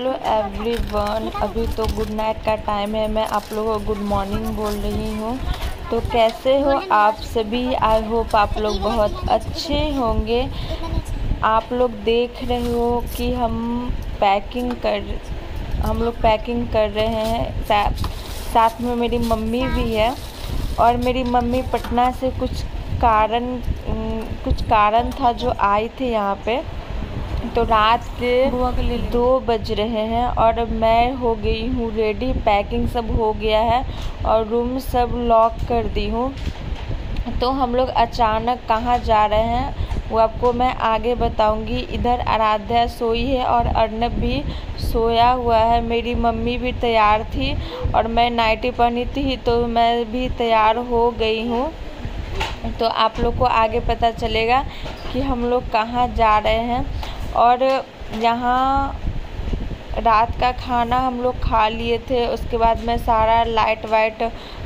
Hello everyone अभी तो good night का टाइम है। मैं आप लोगों को गुड मॉर्निंग बोल रही हूँ। तो कैसे हो आप सभी? आई होप आप लोग बहुत अच्छे होंगे। आप लोग देख रहे हो कि हम पैकिंग कर हम लोग पैकिंग कर रहे हैं। सा, साथ में मेरी मम्मी भी है और मेरी मम्मी पटना से कुछ कारण कुछ कारण था जो आई थी यहाँ पे। तो रात के दो बज रहे हैं और मैं हो गई हूँ रेडी पैकिंग सब हो गया है और रूम सब लॉक कर दी हूँ। तो हम लोग अचानक कहाँ जा रहे हैं वो आपको मैं आगे बताऊँगी। इधर आराध्या सोई है और अर्नब भी सोया हुआ है। मेरी मम्मी भी तैयार थी और मैं नाइटी पहनी थी तो मैं भी तैयार हो गई हूँ। तो आप लोग को आगे पता चलेगा कि हम लोग कहाँ जा रहे हैं। और यहाँ रात का खाना हम लोग खा लिए थे। उसके बाद मैं सारा लाइट वाइट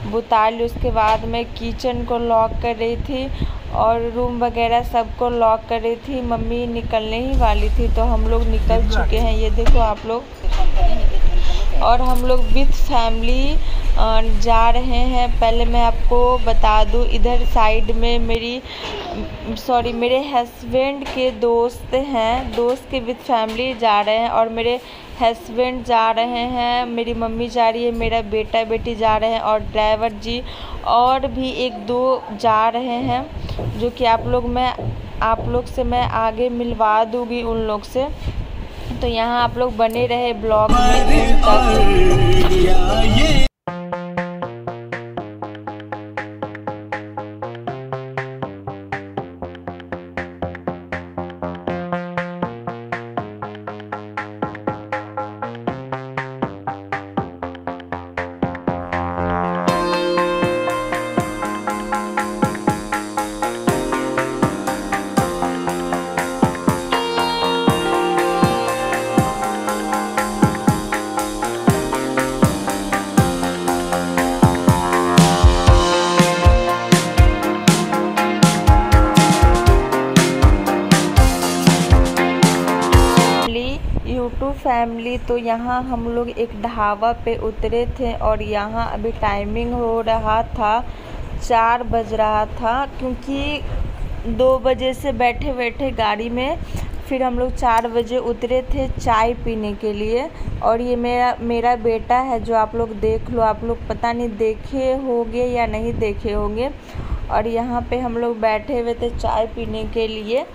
बुता ली। उसके बाद मैं किचन को लॉक कर रही थी और रूम वगैरह सबको लॉक कर रही थी। मम्मी निकलने ही वाली थी तो हम लोग निकल चुके हैं। ये देखो आप लोग। और हम लोग विथ फैमिली जा रहे हैं। पहले मैं आपको बता दूँ, इधर साइड में मेरी सॉरी मेरे हस्बैंड के दोस्त हैं। दोस्त के विथ फैमिली जा रहे हैं और मेरे हस्बैंड जा रहे हैं। मेरी मम्मी जा रही है, मेरा बेटा, बेटी जा रहे हैं और ड्राइवर जी और भी एक दो जा रहे हैं, जो कि आप लोग मैं, आप लोग से मैं आगे मिलवा दूँगी उन लोग से। तो यहाँ आप लोग बने रहे ब्लॉग में। फैमिली तो यहाँ हम लोग एक ढाबा पे उतरे थे और यहाँ अभी टाइमिंग हो रहा था, चार बज रहा था, क्योंकि दो बजे से बैठे बैठे गाड़ी में फिर हम लोग चार बजे उतरे थे चाय पीने के लिए। और ये मेरा मेरा बेटा है जो आप लोग देख लो, आप लोग पता नहीं देखे होंगे या नहीं देखे होंगे। और यहाँ पे हम लोग बैठे हुए थे चाय पीने के लिए।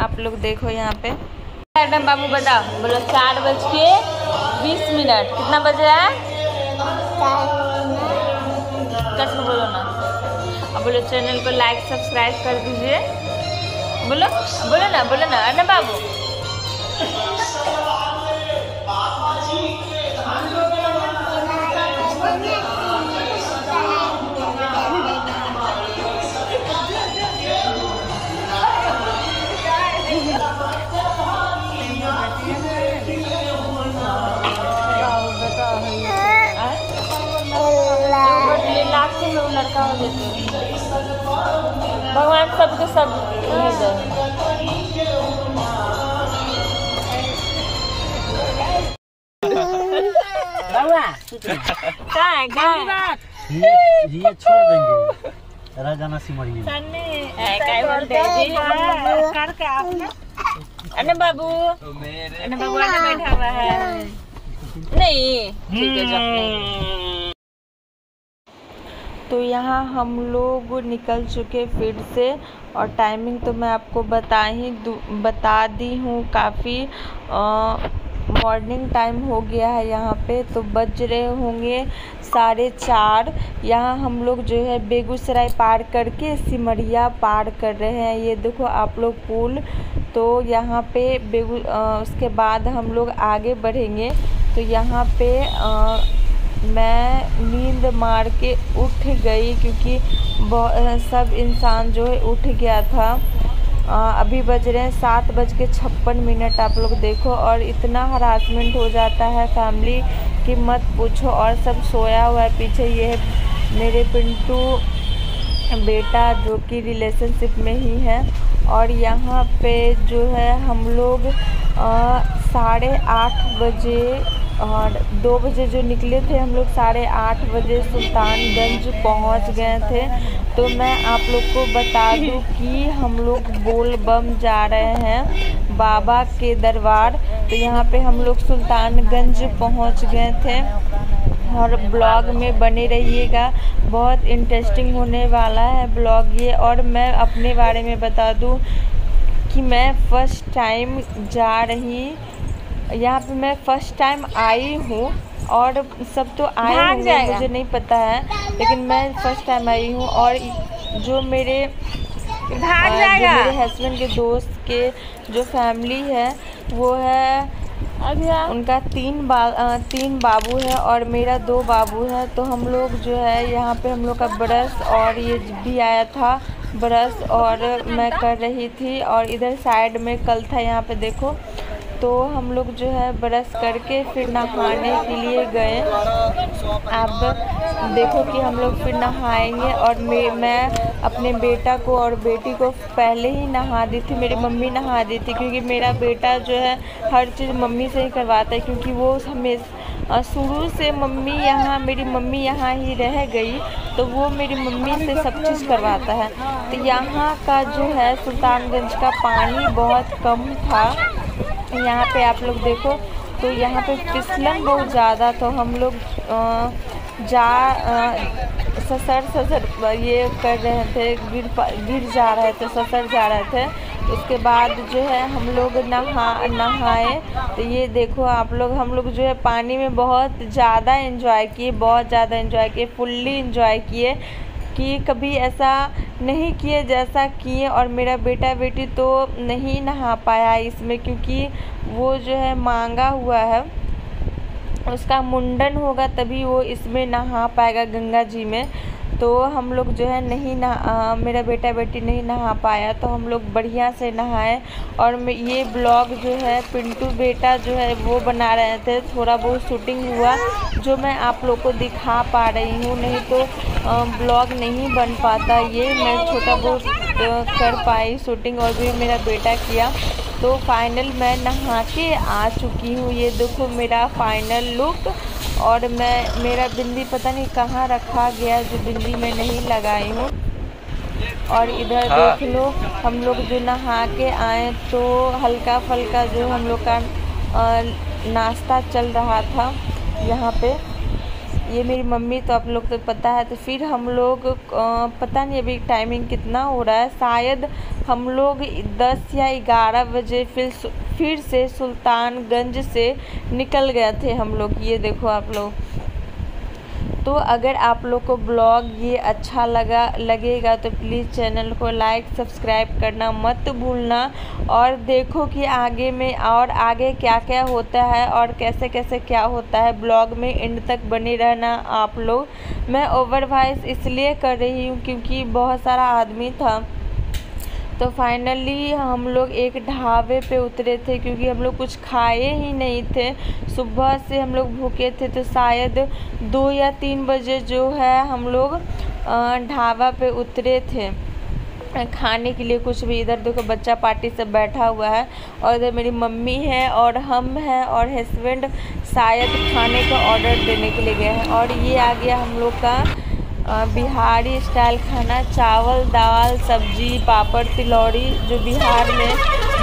आप लोग देखो यहाँ पे। मैडम बाबू बताओ बोलो, चार बज के बीस मिनट। कितना बजे है? कैसे बोलो ना। अब बोलो चैनल को लाइक सब्सक्राइब कर दीजिए। बोलो बोलो ना बोलो ना अरे बाबू? लड़का भगवान सबके सब ये छोड़ देंगे। राजाना सिमरिया। अरे बाबू। अरे बाबू। बैठा हुआ है। नहीं ठीक है तो यहाँ हम लोग निकल चुके फिर से और टाइमिंग तो मैं आपको बता ही बता दी हूँ काफ़ी मॉर्निंग टाइम हो गया है यहाँ पे तो बज रहे होंगे साढ़े चार। यहाँ हम लोग जो है बेगूसराय पार करके सिमरिया पार कर रहे हैं। ये देखो आप लोग पुल तो यहाँ पे बेगू उसके बाद हम लोग आगे बढ़ेंगे। तो यहाँ पे आ, मैं नींद मार के उठ गई क्योंकि सब इंसान जो है उठ गया था। आ, अभी बज रहे हैं सात बज के छप्पन मिनट। आप लोग देखो और इतना हरासमेंट हो जाता है फैमिली कि मत पूछो और सब सोया हुआ है। पीछे ये है मेरे पिंटू बेटा जो कि रिलेशनशिप में ही है और यहाँ पे जो है हम लोग साढ़े आठ बजे और दो बजे जो निकले थे हम लोग, साढ़े आठ बजे सुल्तानगंज पहुँच गए थे। तो मैं आप लोग को बता दूँ कि हम लोग बोलबम जा रहे हैं बाबा के दरबार। तो यहाँ पे हम लोग सुल्तानगंज पहुँच गए थे। और ब्लॉग में बने रहिएगा। बहुत इंटरेस्टिंग होने वाला है ब्लॉग ये। और मैं अपने बारे में बता दूँ कि मैं फ़र्स्ट टाइम जा रही यहाँ पे मैं फ़र्स्ट टाइम आई हूँ और सब तो आए होंगे मुझे नहीं पता है लेकिन मैं फ़र्स्ट टाइम आई हूँ और जो मेरे भाग जो जाएगा। मेरे हस्बैंड के दोस्त के जो फैमिली है वो है अच्छा। उनका तीन बा तीन बाबू है और मेरा दो बाबू है तो हम लोग जो है यहाँ पे हम लोग का ब्रश और ये भी आया था ब्रश और मैं कर रही थी और इधर साइड में कल था यहाँ पे देखो। तो हम लोग जो है ब्रश करके फिर नहाने के लिए गए। अब देखो कि हम लोग फिर नहाएँगे और मैं अपने बेटा को और बेटी को पहले ही नहा दी थी, मेरी मम्मी नहा दी थी, क्योंकि मेरा बेटा जो है हर चीज़ मम्मी से ही करवाता है, क्योंकि वो हमेशा शुरू से मम्मी यहाँ, मेरी मम्मी यहाँ ही रह गई तो वो मेरी मम्मी से सब चीज़ करवाता है। तो यहाँ का जो है सुल्तानगंज का पानी बहुत कम था। यहाँ पे आप लोग देखो तो यहाँ पे फिसलन बहुत ज़्यादा तो हम लोग जा ससर ससर, ये कर रहे थे, गिर गिर जा रहे थे, ससर जा रहे थे। उसके बाद जो है हम लोग नहा, नहाए तो ये देखो आप लोग, हम लोग जो है पानी में बहुत ज़्यादा एंजॉय किए, बहुत ज़्यादा एंजॉय किए फुल्ली एंजॉय किए कि कभी ऐसा नहीं किए जैसा किए और मेरा बेटा बेटी तो नहीं नहा पाया इसमें क्योंकि वो जो है मांगा हुआ है। उसका मुंडन होगा तभी वो इसमें नहा पाएगा गंगा जी में। तो हम लोग जो है नहीं नहा मेरा बेटा बेटी नहीं नहा पाया तो हम लोग बढ़िया से नहाए। और ये ब्लॉग जो है, पिंटू बेटा जो है, वो बना रहे थे। थोड़ा बहुत शूटिंग हुआ, जो मैं आप लोग को दिखा पा रही हूँ। नहीं तो ब्लॉग नहीं बन पाता। ये मैं छोटा बहुत कर पाई शूटिंग और भी मेरा बेटा किया। तो फाइनल मैं नहा के आ चुकी हूँ। ये देखो मेरा फाइनल लुक। और मैं मेरा बिंदी पता नहीं कहाँ रखा गया जो बिंदी मैं नहीं लगाई हूँ। और इधर देख लो हम लोग जो नहा के आए तो हल्का फल्का जो हम लोग का नाश्ता चल रहा था यहाँ पे। ये मेरी मम्मी तो आप लोग तो पता है तो फिर हम लोग पता नहीं अभी टाइमिंग कितना हो रहा है। शायद हम लोग दस या ग्यारह बजे फिर फिर से सुल्तानगंज से निकल गए थे हम लोग। ये देखो आप लोग। तो अगर आप लोग को ब्लॉग ये अच्छा लगा, लगेगा तो प्लीज़ चैनल को लाइक, सब्सक्राइब करना मत भूलना और देखो कि आगे में और आगे क्या क्या होता है और कैसे कैसे क्या होता है। ब्लॉग में एंड तक बने रहना आप लोग। मैं ओवर वॉइस इसलिए कर रही हूँ क्योंकि बहुत सारा आदमी था। तो फाइनली हम लोग एक ढाबे पे उतरे थे क्योंकि हम लोग कुछ खाए ही नहीं थे। सुबह से हम लोग भूखे थे तो शायद दो या तीन बजे जो है हम लोग ढाबा पे उतरे थे। खाने के लिए कुछ भी इधर देखो बच्चा पार्टी से बैठा हुआ है और इधर मेरी मम्मी है और हम हैं और हस्बैंड शायद खाने का ऑर्डर देने के लिए गए हैं। और ये आ गया हम लोग का बिहारी स्टाइल खाना चावल दाल सब्ज़ी पापड़ तिलौरी जो बिहार में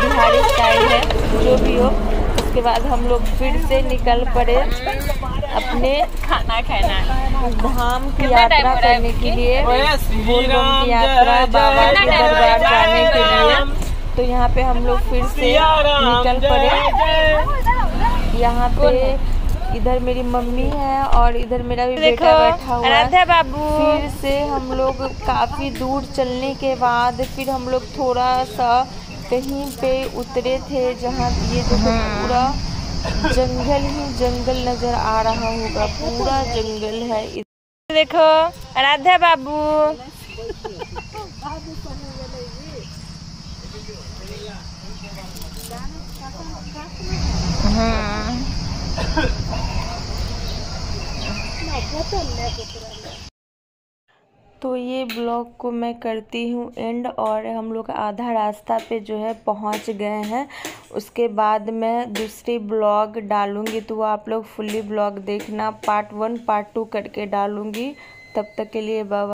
बिहारी स्टाइल है जो भी हो। उसके बाद हम लोग फिर से निकल पड़े अपने खाना खाना। धाम की यात्रा करने के लिए। की यात्रा बाबा के दरबार जाने के लिए। तो यहाँ पे हम लोग फिर से निकल पड़े। यहाँ पे इधर मेरी मम्मी है और इधर मेरा भी बेटा बैठा हुआ है। बाबू। फिर से हम लोग काफ़ी दूर चलने के बाद फिर हम लोग थोड़ा सा कहीं पे उतरे थे जहाँ ये देखो पूरा जंगल ही जंगल नज़र आ रहा होगा। पूरा जंगल है देखो राधा बाबू। तो ये ब्लॉग को मैं करती हूँ एंड और हम लोग आधा रास्ता पे जो है पहुँच गए हैं। उसके बाद मैं दूसरी ब्लॉग डालूँगी तो आप लोग फुल्ली ब्लॉग देखना। पार्ट वन, पार्ट टू करके डालूँगी। तब तक के लिए बाबा